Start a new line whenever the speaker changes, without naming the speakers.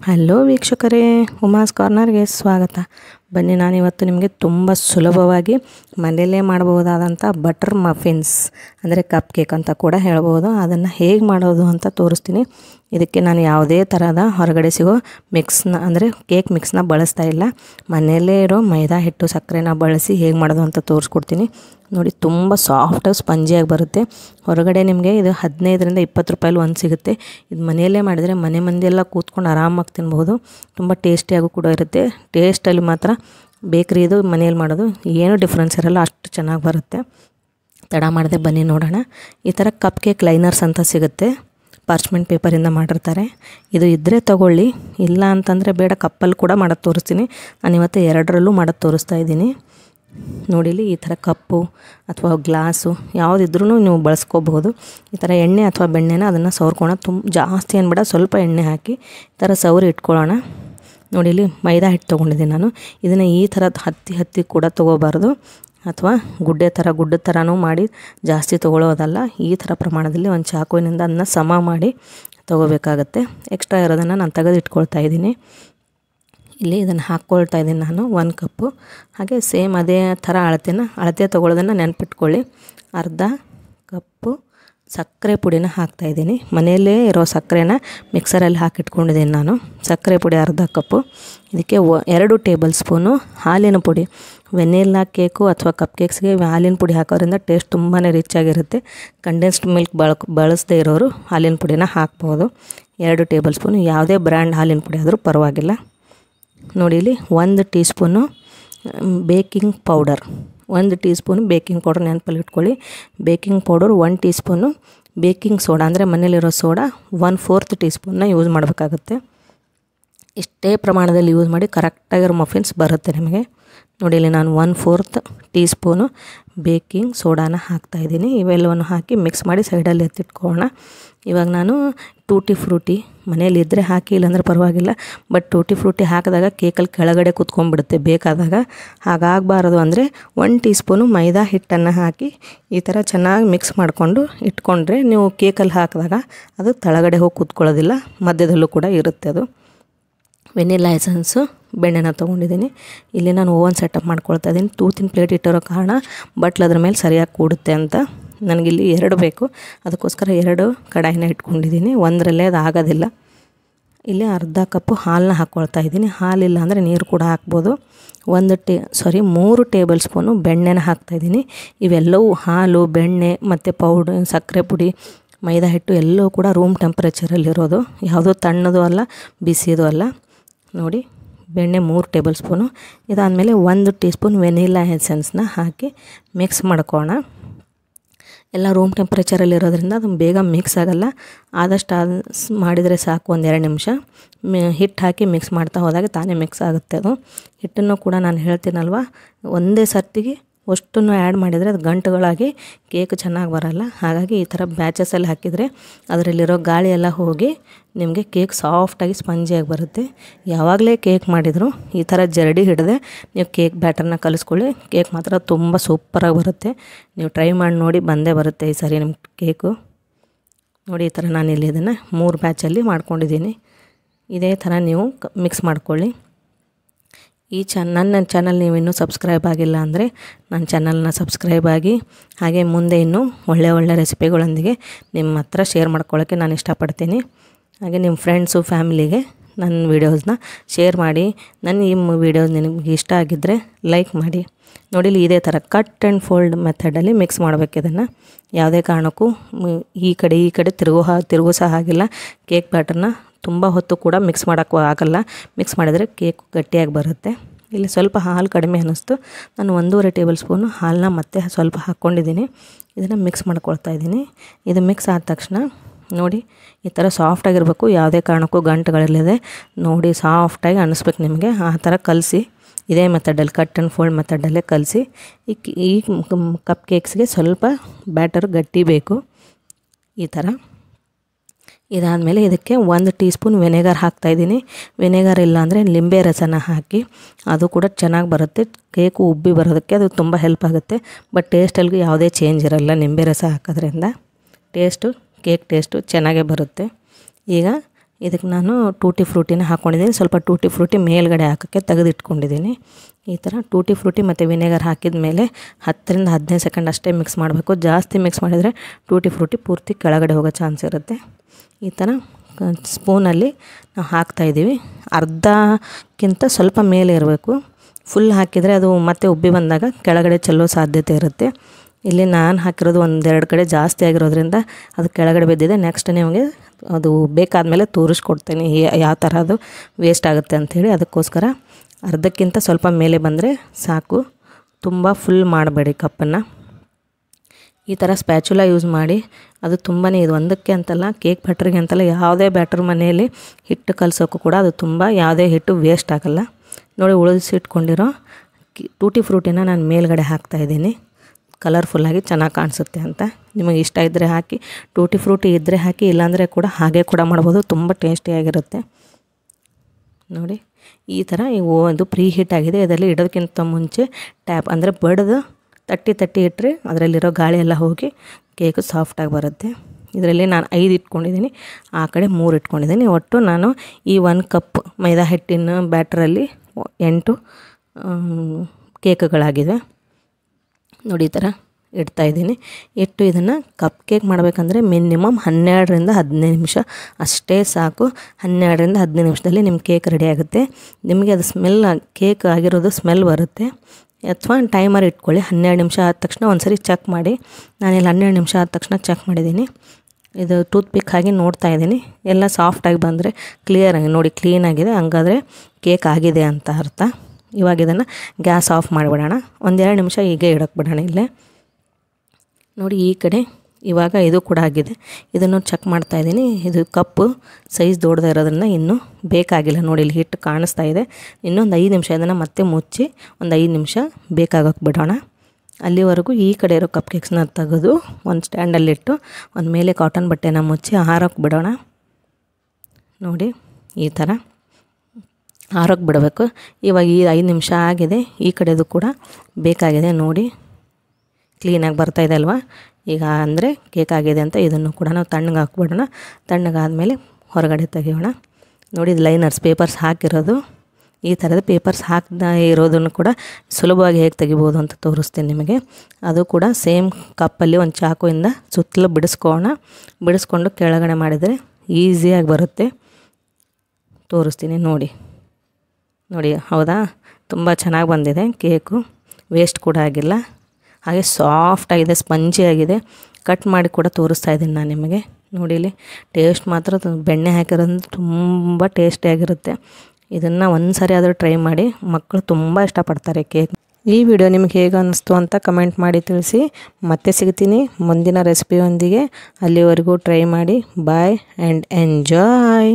Hello ವೀಕ್ಷಕರೇ ಉಮಾಸ್ ಕಾರ್ನರ್ಗೆ ಸ್ವಾಗತ ಬನ್ನಿ, ನಾನಿವತ್ತು ನಿಮಗೆ ತುಂಬ ಸುಲಭವಾಗಿ ಮನೆಯಲ್ಲೇ ಮಾಡಬಹುದಾದಂಥ ಬಟರ್ ಮಫಿನ್ಸ್ ಅಂದರೆ ಕಪ್ ಕೇಕ್ ಅಂತ ಕೂಡ ಹೇಳ್ಬೋದು. ಅದನ್ನು ಹೇಗೆ ಮಾಡೋದು ಅಂತ ತೋರಿಸ್ತೀನಿ. ಇದಕ್ಕೆ ನಾನು ಯಾವುದೇ ಥರದ ಹೊರಗಡೆ ಸಿಗೋ ಮಿಕ್ಸ್ನ ಅಂದರೆ ಕೇಕ್ ಮಿಕ್ಸ್ನ ಬಳಸ್ತಾ ಇಲ್ಲ. ಮನೆಯಲ್ಲೇ ಇರೋ ಮೈದಾ ಹಿಟ್ಟು, ಸಕ್ಕರೆನ ಬಳಸಿ ಹೇಗೆ ಮಾಡೋದು ಅಂತ ತೋರಿಸ್ಕೊಡ್ತೀನಿ. ನೋಡಿ, ತುಂಬ ಸಾಫ್ಟಾಗಿ ಸ್ಪಂಜಿಯಾಗಿ ಬರುತ್ತೆ. ಹೊರಗಡೆ ನಿಮಗೆ ಇದು ಹದಿನೈದರಿಂದ ಇಪ್ಪತ್ತು ರೂಪಾಯಲ್ಲಿ ಒಂದು ಸಿಗುತ್ತೆ. ಇದು ಮನೆಯಲ್ಲೇ ಮಾಡಿದರೆ ಮನೆ ಮಂದಿಯೆಲ್ಲ ಕೂತ್ಕೊಂಡು ಆರಾಮಾಗಿ ತಿನ್ಬೋದು ತುಂಬ ಟೇಸ್ಟಿಯಾಗೂ ಕೂಡ ಇರುತ್ತೆ. ಟೇಸ್ಟಲ್ಲಿ ಮಾತ್ರ ಬೇಕ್ರಿದು ಮನೇಲಿ ಮಾಡೋದು ಏನೂ ಡಿಫ್ರೆನ್ಸ್ ಇರಲ್ಲ, ಅಷ್ಟು ಚೆನ್ನಾಗಿ ಬರುತ್ತೆ. ತಡ ಮಾಡದೆ ಬನ್ನಿ ನೋಡೋಣ. ಈ ಥರ ಕಪ್ ಕೇಕ್ ಲೈನರ್ಸ್ ಅಂತ ಸಿಗುತ್ತೆ. ಪಾರ್ಚ್ಮೆಂಟ್ ಪೇಪರಿಂದ ಮಾಡಿರ್ತಾರೆ. ಇದು ಇದ್ದರೆ ತಗೊಳ್ಳಿ. ಇಲ್ಲ ಅಂತಂದರೆ ಬೇಡ ಕಪ್ಪಲ್ಲಿ ಕೂಡ ಮಾಡೋದು ತೋರಿಸ್ತೀನಿ. ನಾನು ಇವತ್ತು ಎರಡರಲ್ಲೂ ಮಾಡೋದು ತೋರಿಸ್ತಾ ಇದ್ದೀನಿ. ನೋಡಿಲಿ ಈ ಥರ ಕಪ್ಪು ಅಥವಾ ಗ್ಲಾಸು ಯಾವುದಿದ್ರೂ ನೀವು ಬಳಸ್ಕೋಬಹುದು. ಈ ಥರ ಎಣ್ಣೆ ಅಥವಾ ಬೆಣ್ಣೆನ ಅದನ್ನು ಸವರ್ಕೊಳ್ಳೋಣ ತುಂಬ ಜಾಸ್ತಿ ಏನು ಬೇಡ, ಸ್ವಲ್ಪ ಎಣ್ಣೆ ಹಾಕಿ ಈ ಥರ ಸವರಿ ಇಟ್ಕೊಳ್ಳೋಣ. ನೋಡಿಲಿ ಮೈದಾ ಹಿಟ್ಟು ತೊಗೊಂಡಿದ್ದೀನಿ ನಾನು. ಇದನ್ನು ಈ ಥರ ಹತ್ತಿ ಹತ್ತಿ ಕೂಡ ತೊಗೋಬಾರ್ದು. ಅಥವಾ ಗುಡ್ಡೆ ಥರ, ಗುಡ್ಡ ಥರನೂ ಮಾಡಿ ಜಾಸ್ತಿ ತೊಗೊಳ್ಳೋದಲ್ಲ ಈ ಥರ ಪ್ರಮಾಣದಲ್ಲಿ ಒಂದು ಚಾಕುವಿನಿಂದ ಅದನ್ನ ಸಮ ಮಾಡಿ ತೊಗೋಬೇಕಾಗತ್ತೆ. ಎಕ್ಸ್ಟ್ರಾ ಇರೋದನ್ನು ನಾನು ತೆಗೆದು ಇಟ್ಕೊಳ್ತಾ ಇದ್ದೀನಿ. ಇಲ್ಲಿ ಇದನ್ನು ಹಾಕ್ಕೊಳ್ತಾ ಇದ್ದೀನಿ ನಾನು, ಒಂದು ಕಪ್ಪು. ಹಾಗೆ ಸೇಮ್ ಅದೇ ಥರ ಅಳತೆನ, ಅಳತೆ ತೊಗೊಳ್ಳೋದನ್ನು ನೆನಪಿಟ್ಕೊಳ್ಳಿ. ಅರ್ಧ ಕಪ್ಪು ಸಕ್ಕರೆ ಪುಡಿನ ಹಾಕ್ತಾಯಿದ್ದೀನಿ ಮನೆಯಲ್ಲೇ ಇರೋ ಸಕ್ಕರೆನ ಮಿಕ್ಸರಲ್ಲಿ ಹಾಕಿಟ್ಕೊಂಡಿದ್ದೀನಿ ನಾನು. ಸಕ್ಕರೆ ಪುಡಿ ಅರ್ಧ ಕಪ್ಪು. ಇದಕ್ಕೆ ಎರಡು ಟೇಬಲ್ ಸ್ಪೂನು ಹಾಲಿನ ಪುಡಿ. ವೆನಿಲ್ಲಾ ಕೇಕು ಅಥವಾ ಕಪ್ ಕೇಕ್ಸ್ಗೆ ಹಾಲಿನ ಪುಡಿ ಹಾಕೋದ್ರಿಂದ ಟೇಸ್ಟ್ ತುಂಬಾ ರಿಚ್ ಆಗಿರುತ್ತೆ ಕಂಡೆನ್ಸ್ಡ್ ಮಿಲ್ಕ್ ಬಳಕ್, ಬಳಸದೇ ಇರೋರು ಹಾಲಿನ ಪುಡಿನ ಹಾಕ್ಬೋದು. ಎರಡು ಟೇಬಲ್ ಸ್ಪೂನು ಯಾವುದೇ ಬ್ರ್ಯಾಂಡ್ ಹಾಲಿನ ಪುಡಿ ಆದರೂ ಪರವಾಗಿಲ್ಲ. ನೋಡಿ ಇಲ್ಲಿ ಒಂದು ಟೀ ಸ್ಪೂನು ಬೇಕಿಂಗ್ ಪೌಡರ್. ಒಂದು ಟೀ ಸ್ಪೂನ್ ಬೇಕಿಂಗ್ ಪೌಡರ್ ನೆನಪಲ್ಲಿ ಇಟ್ಕೊಳ್ಳಿ. Baking powder one teaspoon baking soda, ಅಂದರೆ ಮನೇಲಿರೋ ಸೋಡಾ ಒನ್ ಫೋರ್ತ್ ಟೀ ಸ್ಪೂನ್ನ ಯೂಸ್ ಮಾಡಬೇಕಾಗುತ್ತೆ. ಇಷ್ಟೇ ಪ್ರಮಾಣದಲ್ಲಿ ಯೂಸ್ ಮಾಡಿ ಕರೆಕ್ಟಾಗಿರೋ ಮಫಿನ್ಸ್ ಬರುತ್ತೆ ನಿಮಗೆ. ನೋಡಿ, ಇಲ್ಲಿ ನಾನು one fourth teaspoon baking ಸೋಡಾನ ಹಾಕ್ತಾಯಿದ್ದೀನಿ ಇವೆಲ್ಲವನ್ನು ಹಾಕಿ ಮಿಕ್ಸ್ ಮಾಡಿ ಸೈಡಲ್ಲಿ ಎತ್ತಿಟ್ಕೊಳ್ಳೋಣ. ಇವಾಗ ನಾನು ಟೂಟಿ ಫ್ರೂಟಿ ಮನೆಯಲ್ಲಿ ಇದ್ದರೆ ಹಾಕಿ, ಇಲ್ಲಾಂದ್ರೆ ಪರವಾಗಿಲ್ಲ. ಬಟ್ ಟೂಟಿ ಫ್ರೂಟಿ ಹಾಕಿದಾಗ ಕೇಕಲ್ಲಿ ಕೆಳಗಡೆ ಕೂತ್ಕೊಂಡ್ಬಿಡುತ್ತೆ ಬೇಕಾದಾಗ. ಹಾಗಾಗಬಾರದು ಅಂದರೆ ಒನ್ ಟೀ ಸ್ಪೂನು ಮೈದಾ ಹಿಟ್ಟನ್ನು ಹಾಕಿ ಈ ಥರ ಚೆನ್ನಾಗಿ ಮಿಕ್ಸ್ ಮಾಡಿಕೊಂಡು ಇಟ್ಕೊಂಡ್ರೆ ನೀವು ಕೇಕಲ್ಲಿ ಹಾಕಿದಾಗ ಅದು ತಳಗಡೆ ಹೋಗಿ ಕೂತ್ಕೊಳ್ಳೋದಿಲ್ಲ, ಮಧ್ಯದಲ್ಲೂ ಕೂಡ ಇರುತ್ತೆ ಅದು. ವೆನಿಲ್ಲಾ ಎಸೆನ್ಸು ಬೆಣ್ಣೆನ ತೊಗೊಂಡಿದ್ದೀನಿ. ಇಲ್ಲಿ ನಾನು ಓವನ್ ಸೆಟಪ್ ಮಾಡ್ಕೊಳ್ತಾ ಇದ್ದೀನಿ. ತೂತಿನ ಪ್ಲೇಟ್ ಇಟ್ಟಿರೋ ಕಾರಣ ಬಟ್ಲು ಅದ್ರ ಮೇಲೆ ಸರಿಯಾಗಿ ಕೂಡುತ್ತೆ ಅಂತ ನನಗಿಲ್ಲಿ ಎರಡು ಬೇಕು. ಅದಕ್ಕೋಸ್ಕರ ಎರಡು ಕಡಾಯಿನ ಇಟ್ಕೊಂಡಿದ್ದೀನಿ. ಒಂದರಲ್ಲೇ ಅದು ಆಗೋದಿಲ್ಲ. ಇಲ್ಲಿ ಅರ್ಧ ಕಪ್ಪು ಹಾಲನ್ನ ಹಾಕ್ಕೊಳ್ತಾ ಇದ್ದೀನಿ. ಹಾಲಿಲ್ಲ ಅಂದರೆ ನೀರು ಕೂಡ ಹಾಕ್ಬೋದು. ಒಂದು ಟೇ ಸಾರಿ ಮೂರು ಟೇಬಲ್ ಸ್ಪೂನು ಬೆಣ್ಣೆನ ಹಾಕ್ತಾಯಿದ್ದೀನಿ ಇವೆಲ್ಲವೂ ಹಾಲು, ಬೆಣ್ಣೆ ಮತ್ತು ಪೌಡರ್, ಸಕ್ಕರೆ ಪುಡಿ, ಮೈದಾ ಹಿಟ್ಟು ಎಲ್ಲವೂ ಕೂಡ ರೂಮ್ ಟೆಂಪ್ರೇಚರಲ್ಲಿರೋದು ಯಾವುದೋ ತಣ್ಣದು ಅಲ್ಲ, ಬಿಸಿದು ಅಲ್ಲ. ನೋಡಿ, ಬೆಣ್ಣೆ ಮೂರು ಟೇಬಲ್ ಸ್ಪೂನು, ಇದಾದಮೇಲೆ ಒಂದು ಟೀ ಸ್ಪೂನ್ ವೆನಿಲ್ಲಾ ಎಸೆನ್ಸ್ನ ಹಾಕಿ ಮಿಕ್ಸ್ ಮಾಡ್ಕೋಣ. ಎಲ್ಲ ರೂಮ್ ಟೆಂಪ್ರೇಚರಲ್ಲಿರೋದ್ರಿಂದ ಅದು ಬೇಗ ಮಿಕ್ಸ್ ಆಗೋಲ್ಲ. ಆದಷ್ಟು ಅದು ಮಾಡಿದರೆ ಸಾಕು ಒಂದು ಎರಡು ನಿಮಿಷ. ಹಿಟ್ಟು ಹಾಕಿ ಮಿಕ್ಸ್ ಮಾಡ್ತಾ ಹೋದಾಗ ತಾನೇ ಮಿಕ್ಸ್ ಆಗುತ್ತೆ ಅದು. ಹಿಟ್ಟನ್ನು ಕೂಡ ನಾನು ಹೇಳ್ತೀನಲ್ವ, ಒಂದೇ ಸರ್ತಿಗೆ ಅಷ್ಟನ್ನು ಆ್ಯಡ್ ಮಾಡಿದರೆ ಅದು ಗಂಟುಗಳಾಗಿ ಕೇಕ್ ಚೆನ್ನಾಗಿ ಬರೋಲ್ಲ. ಹಾಗಾಗಿ ಈ ಥರ ಬ್ಯಾಚಸಲ್ಲಿ ಹಾಕಿದರೆ ಅದರಲ್ಲಿರೋ ಗಾಳಿ ಎಲ್ಲ ಹೋಗಿ ನಿಮಗೆ ಕೇಕ್ ಸಾಫ್ಟಾಗಿ ಸ್ಪಂಜಿಯಾಗಿ ಬರುತ್ತೆ. ಯಾವಾಗಲೇ ಕೇಕ್ ಮಾಡಿದರೂ ಈ ಥರ ಜರಡಿ ಹಿಡದೆ ನೀವು ಕೇಕ್ ಬ್ಯಾಟರ್ನ ಕಲಿಸ್ಕೊಳ್ಳಿ. ಕೇಕ್ ಮಾತ್ರ ತುಂಬ ಸೂಪರಾಗಿ ಬರುತ್ತೆ. ನೀವು ಟ್ರೈ ಮಾಡಿ ನೋಡಿ ಬಂದೇ ಬರುತ್ತೆ ಈ ಸರಿ ನಿಮ್ಮ ಕೇಕು ನೋಡಿ ಈ ಥರ ನಾನು ಇಲ್ಲಿ ಇದನ್ನು ಮೂರು ಬ್ಯಾಚಲ್ಲಿ ಮಾಡ್ಕೊಂಡಿದ್ದೀನಿ. ಇದೇ ಥರ ನೀವು ಮಿಕ್ಸ್ ಮಾಡ್ಕೊಳ್ಳಿ. ಈ ಚ ನನ್ನ ಚಾನಲ್ ನೀವು ಇನ್ನೂ ಸಬ್ಸ್ಕ್ರೈಬ್ ಆಗಿಲ್ಲ ಅಂದರೆ ನನ್ನ ಚಾನಲ್ನ ಸಬ್ಸ್ಕ್ರೈಬ್ ಆಗಿ, ಹಾಗೆ ಮುಂದೆ ಇನ್ನೂ ಒಳ್ಳೆ ಒಳ್ಳೆ ರೆಸಿಪಿಗಳೊಂದಿಗೆ ನಿಮ್ಮ ಹತ್ರ ಶೇರ್ ಮಾಡ್ಕೊಳ್ಳೋಕ್ಕೆ ನಾನು ಇಷ್ಟಪಡ್ತೀನಿ. ಹಾಗೆ ನಿಮ್ಮ ಫ್ರೆಂಡ್ಸು, ಫ್ಯಾಮಿಲಿಗೆ ನನ್ನ ವೀಡಿಯೋಸ್ನ ಶೇರ್ ಮಾಡಿ, ನನ್ನ ಈ ವೀಡಿಯೋಸ್ ನಿಮಗೆ ಇಷ್ಟ ಆಗಿದ್ದರೆ ಲೈಕ್ ಮಾಡಿ. ನೋಡಿಲಿ ಇದೇ ಥರ ಕಟ್ ಆ್ಯಂಡ್ ಫೋಲ್ಡ್ ಮೆಥಡಲ್ಲಿ ಮಿಕ್ಸ್ ಮಾಡಬೇಕು ಇದನ್ನು. ಯಾವುದೇ ಕಾರಣಕ್ಕೂ ಈ ಕಡೆ ಈ ಕಡೆ ತಿರುಗೋ ಸಹ ಆಗಿಲ್ಲ. ಕೇಕ್ ಬ್ಯಾಟರ್ನ ತುಂಬ ಹೊತ್ತು ಕೂಡ ಮಿಕ್ಸ್ ಮಾಡೋಕ್ಕೂ ಆಗಲ್ಲ. ಮಿಕ್ಸ್ ಮಾಡಿದರೆ ಕೇಕ್ ಗಟ್ಟಿಯಾಗಿ ಬರುತ್ತೆ. ಇಲ್ಲಿ ಸ್ವಲ್ಪ ಹಾಲು ಕಡಿಮೆ ಅನ್ನಿಸ್ತು. ನಾನು ಒಂದೂವರೆ ಟೇಬಲ್ ಸ್ಪೂನು ಹಾಲನ್ನ ಮತ್ತೆ ಸ್ವಲ್ಪ ಹಾಕ್ಕೊಂಡಿದ್ದೀನಿ. ಇದನ್ನು ಮಿಕ್ಸ್ ಮಾಡ್ಕೊಳ್ತಾ ಇದ್ದೀನಿ. ಇದು ಮಿಕ್ಸ್ ಆದ ತಕ್ಷಣ ನೋಡಿ, ಈ ಥರ ಸಾಫ್ಟಾಗಿರಬೇಕು ಯಾವುದೇ ಕಾರಣಕ್ಕೂ ಗಂಟುಗಳಿಲ್ಲದೆ ನೋಡಿ ಸಾಫ್ಟಾಗಿ ಅನ್ನಿಸ್ಬೇಕು ನಿಮಗೆ. ಆ ಥರ ಕಲಸಿ, ಇದೇ ಮೆಥಡಲ್ಲಿ ಕಟ್ ಆ್ಯಂಡ್ ಫೋಲ್ಡ್ ಮೆಥಡಲ್ಲೇ ಕಲಸಿ, ಈ ಈ ಕಪ್ ಕೇಕ್ಸ್ಗೆ ಸ್ವಲ್ಪ ಬ್ಯಾಟರ್ ಗಟ್ಟಿ ಬೇಕು. ಈ ಥರ ಇದಾದಮೇಲೆ ಇದಕ್ಕೆ ಒಂದು ಟೀ ಸ್ಪೂನ್ ವೆನೆಗರ್ ಹಾಕ್ತಾಯಿದ್ದೀನಿ ವೆನೆಗರ್ ಇಲ್ಲ ಅಂದರೆ ಲಿಂಬೆ ರಸನ ಹಾಕಿ ಅದು ಕೂಡ ಚೆನ್ನಾಗಿ ಬರುತ್ತೆ. ಕೇಕು ಉಬ್ಬಿ ಬರೋದಕ್ಕೆ ಅದು ತುಂಬ ಹೆಲ್ಪ್ ಆಗುತ್ತೆ. ಬಟ್ ಟೇಸ್ಟಲ್ಲಿಗೂ ಯಾವುದೇ ಚೇಂಜ್ ಇರಲ್ಲ ನಿಂಬೆ ರಸ ಹಾಕೋದ್ರಿಂದ. ಟೇಸ್ಟು ಕೇಕ್ ಟೇಸ್ಟು ಚೆನ್ನಾಗೇ ಬರುತ್ತೆ. ಈಗ ಇದಕ್ಕೆ ನಾನು ಟೂಟಿ ಫ್ರೂಟಿನ ಹಾಕ್ಕೊಂಡಿದ್ದೀನಿ ಸ್ವಲ್ಪ ಟೂಟಿ ಫ್ರೂಟಿ ಮೇಲ್ಗಡೆ ಹಾಕೋಕ್ಕೆ ತೆಗೆದಿಟ್ಕೊಂಡಿದ್ದೀನಿ. ಈ ಥರ ಟೂಟಿ ಫ್ರೂಟಿ ಮತ್ತು ವಿನೆಗರ್ ಹಾಕಿದ ಮೇಲೆ ಹತ್ತರಿಂದ ಹದಿನೈದು ಸೆಕೆಂಡ್ ಅಷ್ಟೇ ಮಿಕ್ಸ್ ಮಾಡಬೇಕು. ಜಾಸ್ತಿ ಮಿಕ್ಸ್ ಮಾಡಿದರೆ ಟೂಟಿ ಫ್ರೂಟಿ ಪೂರ್ತಿ ಕೆಳಗಡೆ ಹೋಗೋ ಚಾನ್ಸ್ ಇರುತ್ತೆ. ಈ ಥರ ಸ್ಪೂನಲ್ಲಿ ನಾವು ಹಾಕ್ತಾಯಿದ್ದೀವಿ ಅರ್ಧಕ್ಕಿಂತ ಸ್ವಲ್ಪ ಮೇಲೆ ಇರಬೇಕು. ಫುಲ್ ಹಾಕಿದರೆ ಅದು ಮತ್ತೆ ಉಬ್ಬಿ ಬಂದಾಗ ಕೆಳಗಡೆ ಚೆಲ್ಲೋ ಸಾಧ್ಯತೆ ಇರುತ್ತೆ. ಇಲ್ಲಿ ನಾನು ಹಾಕಿರೋದು ಒಂದೆರಡು ಕಡೆ ಜಾಸ್ತಿ ಆಗಿರೋದ್ರಿಂದ ಅದು ಕೆಳಗಡೆ ಬಿದ್ದಿದೆ. ನೆಕ್ಸ್ಟ್ ನಿಮಗೆ ಅದು ಬೇಕಾದಮೇಲೆ ತೋರಿಸ್ಕೊಡ್ತೇನೆ ಯಾವ ಥರ ಅದು ವೇಸ್ಟ್ ಆಗುತ್ತೆ ಅಂಥೇಳಿ ಅದಕ್ಕೋಸ್ಕರ ಅರ್ಧಕ್ಕಿಂತ ಸ್ವಲ್ಪ ಮೇಲೆ ಬಂದರೆ ಸಾಕು. ತುಂಬ ಫುಲ್ ಮಾಡಬೇಡಿ ಕಪ್ಪನ್ನು. ಈ ಥರ ಸ್ಪ್ಯಾಚುಲ ಯೂಸ್ ಮಾಡಿ, ಅದು ತುಂಬಾ ಇದು ಒಂದಕ್ಕೆ ಅಂತಲ್ಲ ಕೇಕ್ ಬ್ಯಾಟ್ರಿಗೆ ಅಂತಲ್ಲ ಯಾವುದೇ ಬ್ಯಾಟ್ರ್ ಮನೆಯಲ್ಲಿ ಹಿಟ್ಟು ಕಲಸೋಕ್ಕೂ ಕೂಡ ಅದು ತುಂಬ ಯಾವುದೇ ಹಿಟ್ಟು ವೇಸ್ಟ್ ಆಗಲ್ಲ. ನೋಡಿ ಉಳಿಸಿಟ್ಕೊಂಡಿರೋ ಟೂಟಿ ಫ್ರೂಟಿನ ನಾನು ಮೇಲ್ಗಡೆ ಹಾಕ್ತಾಯಿದ್ದೀನಿ ಕಲರ್ಫುಲ್ಲಾಗಿ ಚೆನ್ನಾಗಿ ಕಾಣಿಸುತ್ತೆ ಅಂತ. ನಿಮಗೆ ಇಷ್ಟ ಇದ್ದರೆ ಹಾಕಿ ಟೂಟಿ ಫ್ರೂಟಿ ಇದ್ದರೆ ಹಾಕಿ, ಇಲ್ಲಾಂದರೆ ಕೂಡ ಹಾಗೆ ಕೂಡ ಮಾಡ್ಬೋದು. ತುಂಬ ಟೇಸ್ಟಿಯಾಗಿರುತ್ತೆ ನೋಡಿ, ಈ ಥರ ಇವು ಒಂದು ಪ್ರೀ ಹೀಟ್ ಆಗಿದೆ. ಇದರಲ್ಲಿ ಇಡೋದಕ್ಕಿಂತ ಮುಂಚೆ ಟ್ಯಾಪ್ ಅಂದರೆ ಬಡ್ದು ತಟ್ಟಿ ತಟ್ಟಿ ಇಟ್ಟರೆ ಅದರಲ್ಲಿರೋ ಗಾಳಿ ಎಲ್ಲ ಹೋಗಿ ಕೇಕು ಸಾಫ್ಟಾಗಿ ಬರುತ್ತೆ. ಇದರಲ್ಲಿ ನಾನು ಐದು ಇಟ್ಕೊಂಡಿದ್ದೀನಿ. ಆ ಕಡೆ ಮೂರು ಇಟ್ಕೊಂಡಿದ್ದೀನಿ. ಒಟ್ಟು ನಾನು ಈ ಒನ್ ಕಪ್ ಮೈದಾ ಹಿಟ್ಟಿನ ಬ್ಯಾಟ್ರಲ್ಲಿ ಎಂಟು ಕೇಕ್ಗಳಾಗಿವೆ ನೋಡಿ ಈ ಥರ ಇಡ್ತಾಯಿದ್ದೀನಿ ಇಟ್ಟು ಇದನ್ನು ಕಪ್ ಕೇಕ್ ಮಾಡಬೇಕಂದ್ರೆ ಮಿನಿಮಮ್ ಹನ್ನೆರಡರಿಂದ ಹದಿನೈದು ನಿಮಿಷ. ಅಷ್ಟೇ ಸಾಕು. ಹನ್ನೆರಡರಿಂದ ಹದಿನೈದು ನಿಮಿಷದಲ್ಲಿ ನಿಮ್ಮ ಕೇಕ್ ರೆಡಿ ಆಗುತ್ತೆ. ನಿಮಗೆ ಅದು ಸ್ಮೆಲ್ ಕೇಕ್ ಆಗಿರೋದು ಸ್ಮೆಲ್ ಬರುತ್ತೆ. ಅಥವಾ ಟೈಮರ್ ಇಟ್ಕೊಳ್ಳಿ. ಹನ್ನೆರಡು ನಿಮಿಷ ಆದ ತಕ್ಷಣ ಒಂದು ಸರಿ ಚೆಕ್ ಮಾಡಿ. ನಾನಿಲ್ಲಿ ಹನ್ನೆರಡು ನಿಮಿಷ ಆದ ತಕ್ಷಣ ಚೆಕ್ ಮಾಡಿದ್ದೀನಿ. ಇದು ಟೂತ್ ಪಿಕ್ ಆಗಿ ನೋಡ್ತಾ ಇದ್ದೀನಿ. ಎಲ್ಲ ಸಾಫ್ಟಾಗಿ ಬಂದರೆ ಕ್ಲಿಯರಾಗಿ ನೋಡಿ ಕ್ಲೀನಾಗಿದೆ ಹಂಗಾದರೆ ಕೇಕ್ ಆಗಿದೆ ಅಂತ ಅರ್ಥ. ಇವಾಗ ಇದನ್ನು ಗ್ಯಾಸ್ ಆಫ್ ಮಾಡಿಬಿಡೋಣ. ಒಂದೆರಡು ನಿಮಿಷ ಹೀಗೆ ಇಡೋಕ್ಕೆ ಬಿಡೋಣ ಇಲ್ಲೇ. ನೋಡಿ ಈ ಕಡೆ ಇವಾಗ ಇದು ಕೂಡ ಆಗಿದೆ. ಇದನ್ನು ಚೆಕ್ ಮಾಡ್ತಾ ಇದ್ದೀನಿ. ಇದು ಕಪ್ಪು, ಸೈಜ್ ದೊಡ್ಡದ ಇರೋದನ್ನು ಇನ್ನೂ ಬೇಕಾಗಿಲ್ಲ. ನೋಡಿ ಇಲ್ಲಿ ಹಿಟ್ಟು ಕಾಣಿಸ್ತಾ ಇದೆ. ಇನ್ನೊಂದು ಐದು ನಿಮಿಷ ಇದನ್ನು ಮತ್ತೆ ಮುಚ್ಚಿ ಒಂದು ಐದು ನಿಮಿಷ ಬೇಕಾಗೋಕ್ಕೆ ಬಿಡೋಣ ಅಲ್ಲಿವರೆಗೂ ಈ ಕಡೆ ಇರೋ ಕಪ್ ಕೇಕ್ಸ್ನ ತೆಗೆದು ಒಂದು ಸ್ಟ್ಯಾಂಡಲ್ಲಿಟ್ಟು ಒಂದು ಮೇಲೆ ಕಾಟನ್ ಬಟ್ಟೆನ ಮುಚ್ಚಿ ಆಹಾರಕ್ಕೆ ಬಿಡೋಣ. ನೋಡಿ ಈ ಥರ. ಹಾರೋಕ್ಕೆ ಬಿಡಬೇಕು. ಇವಾಗ ಈ ಐದು ನಿಮಿಷ ಆಗಿದೆ. ಈ ಕಡೆದು ಕೂಡ ಬೇಕಾಗಿದೆ ನೋಡಿ. ಕ್ಲೀನಾಗಿ ಬರ್ತಾಯಿದೆ ಅಲ್ವಾ? ಈಗ ಅಂದರೆ ಕೇಕ್ ಆಗಿದೆ ಅಂತ ಇದನ್ನು ಕೂಡ ನಾವು ತಣ್ಣಗೆ ಹಾಕ್ಬಿಡೋಣ. ತಣ್ಣಗಾದಮೇಲೆ ಹೊರಗಡೆ ತೆಗಿಯೋಣ. ನೋಡಿ, ಇದು ಲೈನರ್ಸ್ ಪೇಪರ್ಸ್ ಹಾಕಿರೋದು. ಈ ಥರದ ಪೇಪರ್ಸ್ ಹಾಕ್ದ ಇರೋದನ್ನು ಕೂಡ ಸುಲಭವಾಗಿ ಹೇಗೆ ತೆಗಿಬೋದು ಅಂತ ತೋರಿಸ್ತೀನಿ ನಿಮಗೆ. ಅದು ಕೂಡ ಸೇಮ್ ಕಪ್ಪಲ್ಲಿ ಒಂದು ಚಾಕುವಿಂದ ಸುತ್ತಲೂ ಬಿಡಿಸ್ಕೋಣ ಬಿಡಿಸ್ಕೊಂಡು ಕೆಳಗಡೆ ಮಾಡಿದರೆ ಈಸಿಯಾಗಿ ಬರುತ್ತೆ. ತೋರಿಸ್ತೀನಿ ನೋಡಿ. ನೋಡಿ, ಹೌದಾ? ತುಂಬ ಚೆನ್ನಾಗಿ ಬಂದಿದೆ ಕೇಕು. ವೇಸ್ಟ್ ಕೂಡ ಆಗಿಲ್ಲ. ಹಾಗೆ ಸಾಫ್ಟಾಗಿದೆ ಸ್ಪಂಜಿ ಆಗಿದೆ. ಕಟ್ ಮಾಡಿ ಕೂಡ ತೋರಿಸ್ತಾ ಇದ್ದೀನಿ ನಾನು ನಿಮಗೆ. ನೋಡಿ ಇಲ್ಲಿ ಟೇಸ್ಟ್ ಮಾತ್ರ ಬೆಣ್ಣೆ ಹಾಕಿರೋದ್ರಿಂದ ತುಂಬ ಟೇಸ್ಟಿಯಾಗಿರುತ್ತೆ ಇದನ್ನು ಒಂದು ಸಾರಿ ಆದರೂ ಟ್ರೈ ಮಾಡಿ ಮಕ್ಕಳು ತುಂಬ ಇಷ್ಟಪಡ್ತಾರೆ ಕೇಕ್. ಈ ವಿಡಿಯೋ ನಿಮ್ಗೆ ಹೇಗೆ ಅನ್ನಿಸ್ತು ಅಂತ ಕಮೆಂಟ್ ಮಾಡಿ ತಿಳಿಸಿ. ಮತ್ತೆ ಸಿಗ್ತೀನಿ ಮುಂದಿನ ರೆಸಿಪಿಯೊಂದಿಗೆ ಅಲ್ಲಿವರೆಗೂ ಟ್ರೈ ಮಾಡಿ ಬಾಯ್ ಆ್ಯಂಡ್ ಎಂಜಾಯ್